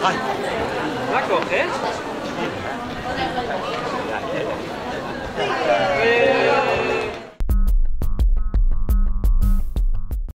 はい中をね